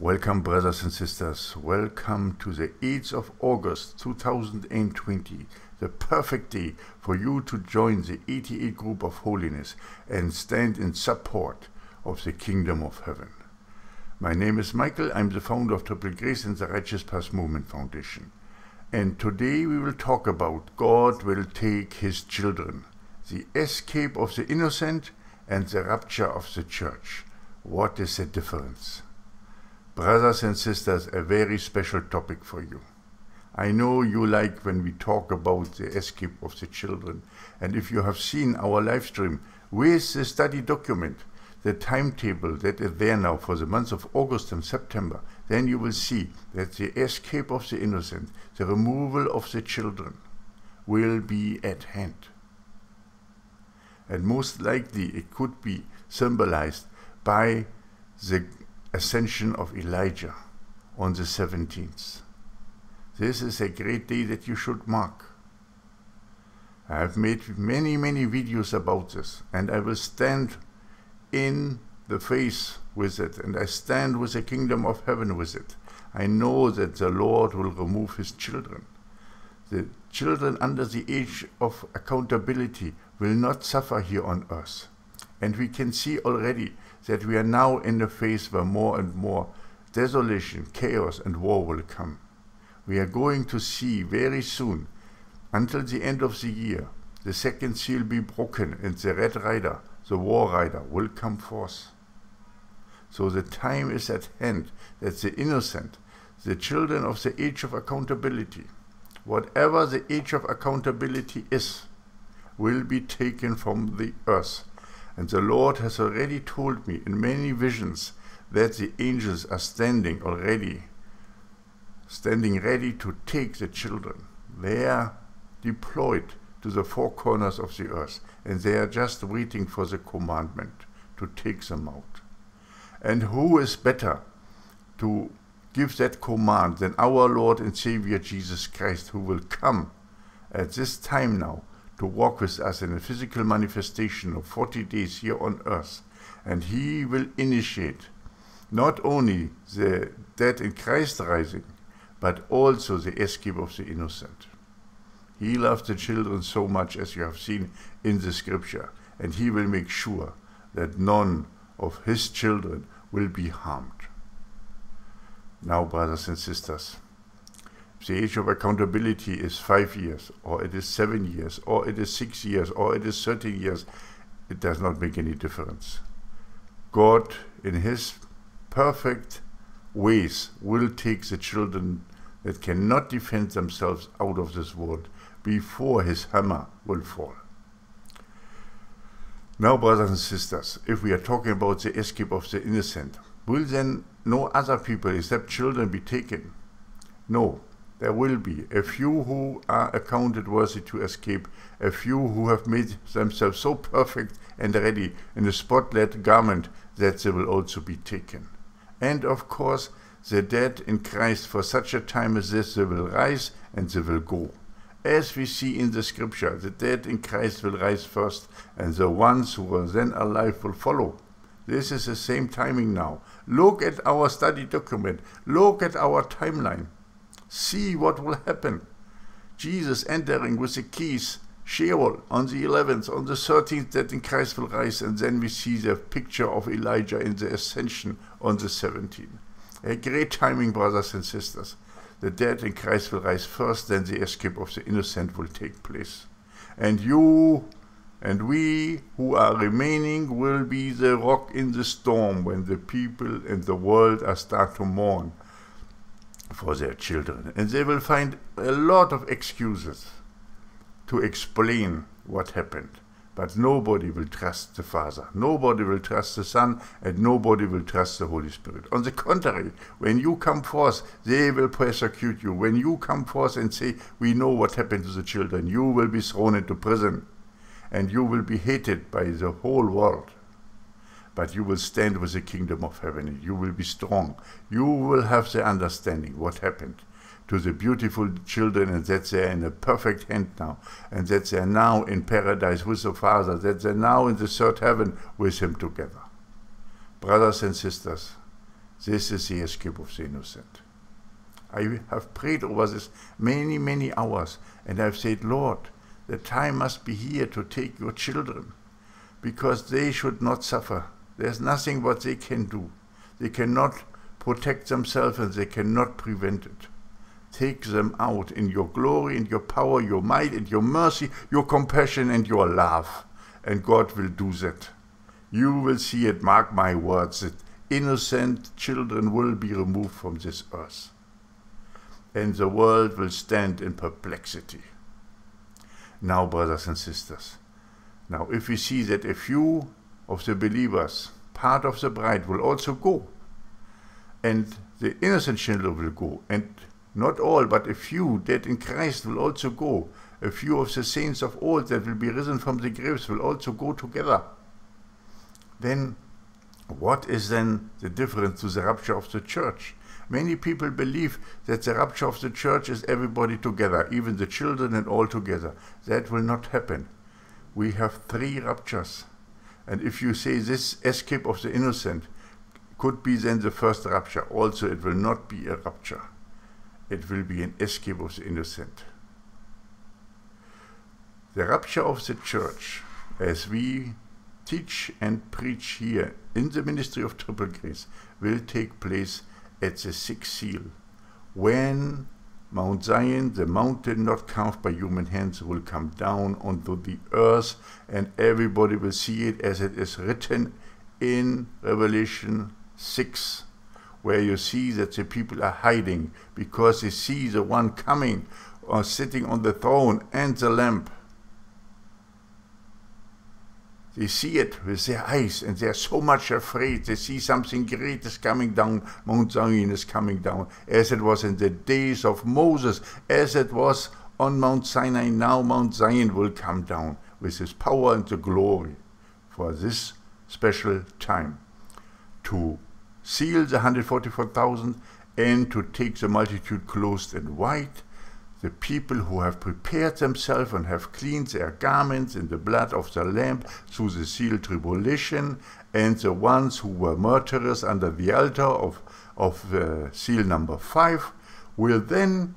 Welcome, brothers and sisters. Welcome to the 8th of August 2020, the perfect day for you to join the 88 group of holiness and stand in support of the kingdom of heaven. My name is Michael. I'm the founder of Triple Grace and the Righteous Path Movement Foundation. And today we will talk about God will take his children, the escape of the innocent and the rapture of the church. What is the difference? Brothers and sisters, a very special topic for you. I know you like when we talk about the escape of the children. And if you have seen our live stream with the study document, the timetable that is there now for the months of August and September, then you will see that the escape of the innocent, the removal of the children, will be at hand. And most likely it could be symbolized by the ascension of Elijah on the 17th. This is a great day that you should mark. I have made many, many videos about this, and I will stand in the face with it, and I stand with the kingdom of heaven with it. I know that the Lord will remove his children. The children under the age of accountability will not suffer here on earth. And we can see already that we are now in a phase where more and more desolation, chaos, and war will come. We are going to see very soon, until the end of the year, the second seal be broken and the Red Rider the war rider will come forth. So the time is at hand that the innocent, the children of the age of accountability, whatever the age of accountability is, will be taken from the earth. And the Lord has already told me in many visions that the angels are standing already, standing ready to take the children. They are deployed to the four corners of the earth, and they are just waiting for the commandment to take them out. And who is better to give that command than our Lord and Savior Jesus Christ, who will come at this time now to walk with us in a physical manifestation of 40 days here on earth. And he will initiate not only the dead in Christ rising, but also the escape of the innocent. He loves the children so much as you have seen in the scripture, and he will make sure that none of his children will be harmed. Now, brothers and sisters, the age of accountability is five years, or it is seven years, or it is six years, or it is 13 years. It does not make any difference. God, in his perfect ways, will take the children that cannot defend themselves out of this world before his hammer will fall. Now, brothers and sisters, if we are talking about the escape of the innocent, will then no other people except children be taken? No, there will be a few who are accounted worthy to escape, a few who have made themselves so perfect and ready in a spotless garment that they will also be taken. And of course, the dead in Christ for such a time as this, they will rise and they will go. As we see in the scripture, the dead in Christ will rise first, and the ones who are then alive will follow. This is the same timing now. Look at our study document. Look at our timeline. See what will happen. Jesus entering with the keys, Sheol on the 11th, on the 13th, that in Christ will rise, and then we see the picture of Elijah in the ascension on the 17th. A great timing, brothers and sisters. The dead in Christ will rise first, then the escape of the innocent will take place. And you and we who are remaining will be the rock in the storm when the people and the world are start to mourn for their children. And they will find a lot of excuses to explain what happened. But nobody will trust the Father, nobody will trust the Son, and nobody will trust the Holy Spirit. On the contrary, when you come forth, they will persecute you. When you come forth and say, We know what happened to the children, you will be thrown into prison, and you will be hated by the whole world. But you will stand with the kingdom of heaven. You will be strong. You will have the understanding what happened to the beautiful children and that they are in a perfect hand now and that they are now in paradise with the Father, that they're now in the third heaven with Him together. Brothers and sisters, This is the escape of the innocent. I have prayed over this many, many hours, and I've said, Lord, the time must be here to take your children, because they should not suffer. There's nothing what they can do. They cannot protect themselves and they cannot prevent it. Take them out in your glory and your power, your might and your mercy, your compassion and your love. And God will do that. You will see it, mark my words, that innocent children will be removed from this earth and the world will stand in perplexity. Now, brothers and sisters, now if we see that a few of the believers, part of the bride, will also go, and the innocent children will go, and not all, but a few dead in Christ will also go, a few of the saints of old that will be risen from the graves will also go together. Then, what is then the difference to the rapture of the church? Many people believe that the rapture of the church is everybody together, even the children and all together. That will not happen. We have three raptures. And if you say this escape of the innocent could be then the first rapture, also it will not be a rapture. It will be an escape of the innocent. The rapture of the church, as we teach and preach here in the ministry of triple grace, will take place at the sixth seal, when Mount Zion, the mountain not carved by human hands, will come down onto the earth, and everybody will see it as it is written in Revelation 6, where you see that the people are hiding because they see the one coming or sitting on the throne and the Lamb. They see it with their eyes and they're so much afraid. They see something great is coming down. Mount Zion is coming down, as it was in the days of Moses, as it was on Mount Sinai. Now Mount Zion will come down with his power and the glory for this special time to seal the 144,000 and to take the multitude clothed in white the people who have prepared themselves and have cleaned their garments in the blood of the Lamb through the seal tribulation, and the ones who were murderers under the altar of, of uh, seal number five, will then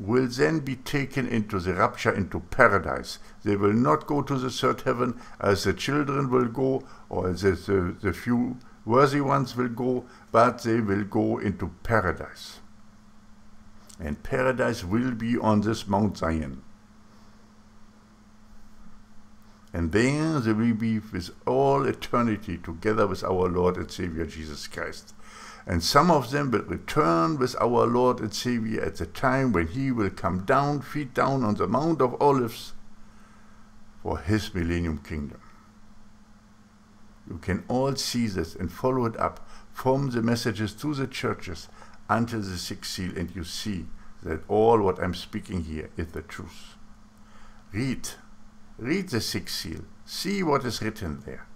will then be taken into the rapture into paradise. They will not go to the third heaven as the children will go, or the, the, the few worthy ones will go, but they will go into paradise and paradise will be on this Mount Zion. And there they will be with all eternity together with our Lord and Savior Jesus Christ. And some of them will return with our Lord and Savior at the time when he will come down, feet down on the Mount of Olives for his millennium kingdom. You can all see this and follow it up from the messages to the churches until the sixth seal, and you see that all what I'm speaking here is the truth. Read. Read the sixth seal. See what is written there.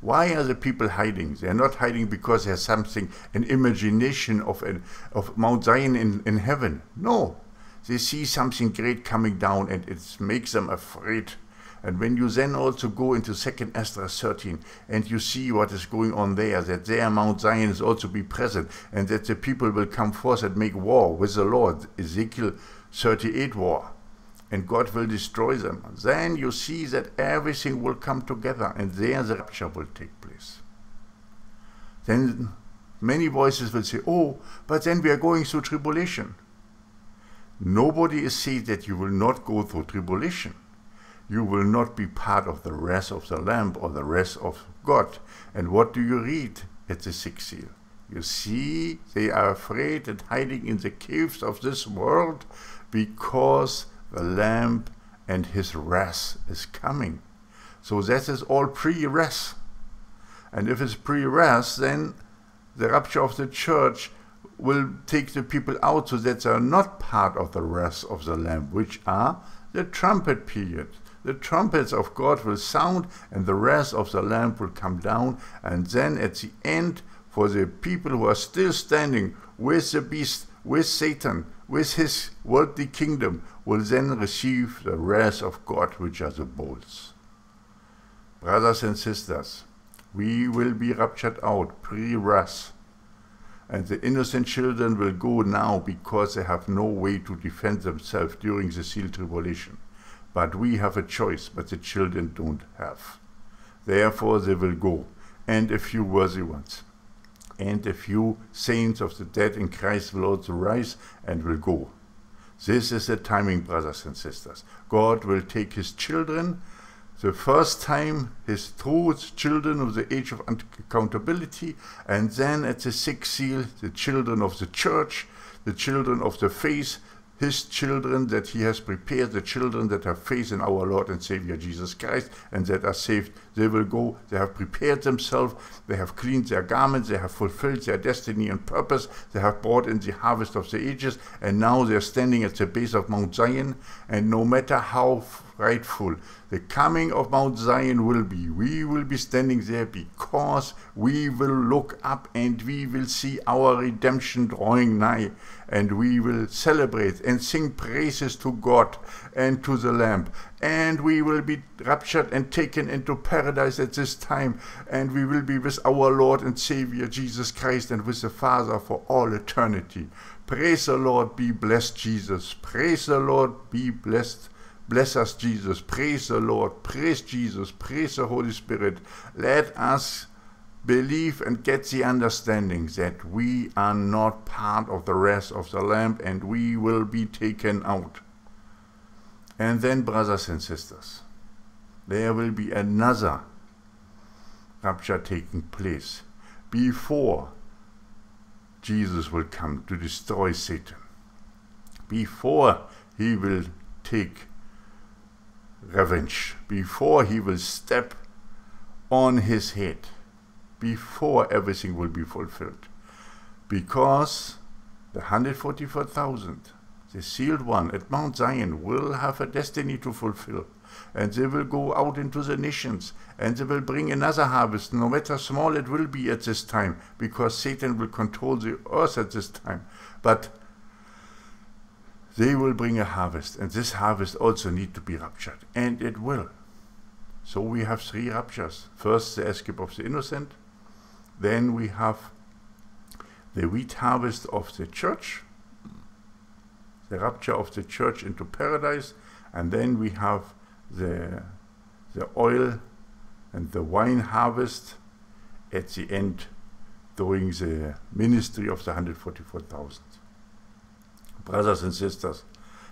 Why are the people hiding? They are not hiding because there's something, an imagination of, an, of Mount Zion in, in heaven. No. They see something great coming down and it makes them afraid and when you then also go into Second Esdras 13 and you see what is going on there, that there Mount Zion is also be present, and that the people will come forth and make war with the Lord, Ezekiel 38 war, and God will destroy them. Then you see that everything will come together, and there the rapture will take place. Then many voices will say, Oh, but then we are going through tribulation. Nobody is saying that you will not go through tribulation you will not be part of the rest of the Lamb or the rest of God. And what do you read at the sixth seal? You see, they are afraid and hiding in the caves of this world because the Lamb and his wrath is coming. So that is all pre-wrath. And if it's pre-wrath, then the rapture of the church will take the people out so that they are not part of the wrath of the Lamb, which are the trumpet period the trumpets of God will sound and the wrath of the Lamb will come down. And then at the end, for the people who are still standing with the beast, with Satan, with his worldly kingdom, will then receive the wrath of God, which are the bowls. Brothers and sisters, we will be raptured out pre-wrath. And the innocent children will go now because they have no way to defend themselves during the seal tribulation. But we have a choice, but the children don't have. Therefore they will go, and a few worthy ones. And a few saints of the dead in Christ will also rise and will go. This is the timing, brothers and sisters. God will take his children, the first time his true children of the age of accountability, and then at the sixth seal, the children of the church, the children of the faith, his children that he has prepared, the children that have faith in our Lord and Savior Jesus Christ and that are saved, they will go, they have prepared themselves, they have cleaned their garments, they have fulfilled their destiny and purpose, they have brought in the harvest of the ages, and now they're standing at the base of Mount Zion, and no matter how frightful the coming of Mount Zion will be. We will be standing there because we will look up and we will see our redemption drawing nigh and we will celebrate and sing praises to God and to the Lamb. And we will be raptured and taken into paradise at this time and we will be with our Lord and Savior Jesus Christ and with the Father for all eternity. Praise the Lord, be blessed Jesus. Praise the Lord, be blessed Bless us, Jesus. Praise the Lord. Praise Jesus. Praise the Holy Spirit. Let us believe and get the understanding that we are not part of the rest of the lamb and we will be taken out. And then, brothers and sisters, there will be another rapture taking place before Jesus will come to destroy Satan, before he will take revenge, before he will step on his head, before everything will be fulfilled. Because the 144,000, the sealed one at Mount Zion, will have a destiny to fulfill. And they will go out into the nations and they will bring another harvest, no matter small it will be at this time, because Satan will control the earth at this time. But they will bring a harvest, and this harvest also need to be raptured, and it will. So we have three raptures. First, the escape of the innocent, then we have the wheat harvest of the church, the rapture of the church into paradise, and then we have the, the oil and the wine harvest at the end during the ministry of the 144,000 brothers and sisters,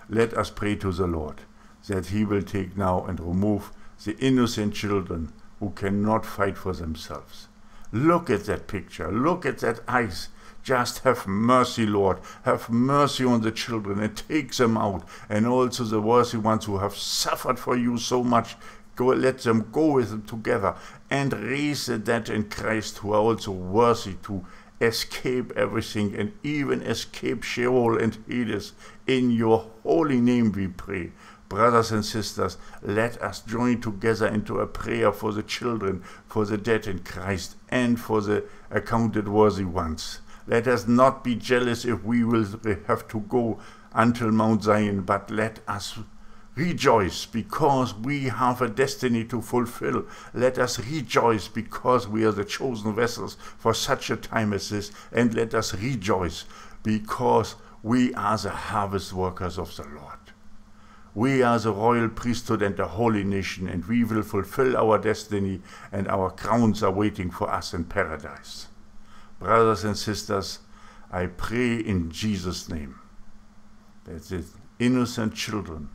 let us pray to the Lord that He will take now and remove the innocent children who cannot fight for themselves. Look at that picture. Look at that eyes. Just have mercy, Lord. Have mercy on the children and take them out. And also the worthy ones who have suffered for you so much. Go, let them go with them together and raise the dead in Christ who are also worthy to escape everything and even escape Sheol and Hades. In your holy name we pray. Brothers and sisters, let us join together into a prayer for the children, for the dead in Christ, and for the accounted worthy ones. Let us not be jealous if we will have to go until Mount Zion, but let us Rejoice because we have a destiny to fulfill. Let us rejoice because we are the chosen vessels for such a time as this. And let us rejoice because we are the harvest workers of the Lord. We are the royal priesthood and the holy nation, and we will fulfill our destiny, and our crowns are waiting for us in paradise. Brothers and sisters, I pray in Jesus' name that the innocent children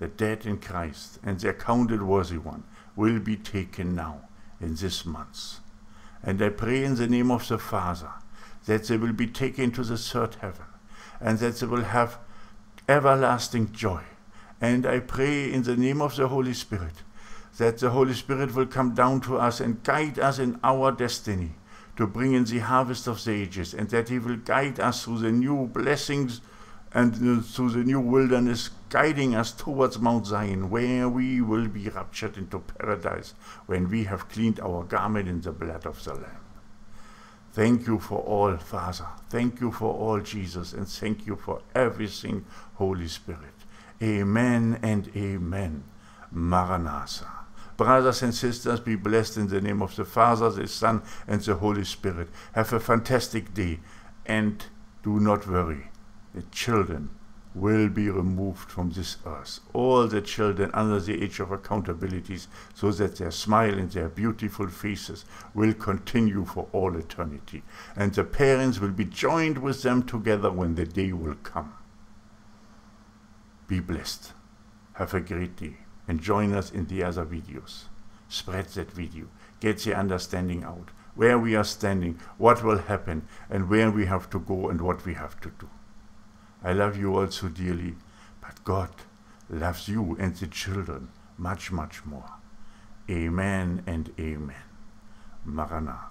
the dead in Christ and the accounted worthy one will be taken now in this month. And I pray in the name of the Father that they will be taken to the third heaven and that they will have everlasting joy. And I pray in the name of the Holy Spirit that the Holy Spirit will come down to us and guide us in our destiny to bring in the harvest of the ages and that he will guide us through the new blessings and uh, through the new wilderness, guiding us towards Mount Zion, where we will be raptured into paradise when we have cleaned our garment in the blood of the Lamb. Thank you for all, Father. Thank you for all, Jesus, and thank you for everything, Holy Spirit. Amen and amen. Maranatha. Brothers and sisters, be blessed in the name of the Father, the Son, and the Holy Spirit. Have a fantastic day And do not worry, the children will be removed from this earth. All the children under the age of accountabilities, so that their smile and their beautiful faces will continue for all eternity. And the parents will be joined with them together when the day will come. Be blessed. Have a great day. And join us in the other videos. Spread that video. Get the understanding out. Where we are standing, what will happen, and where we have to go and what we have to do. I love you all so dearly, but God loves you and the children much, much more. Amen and amen. Maranatha.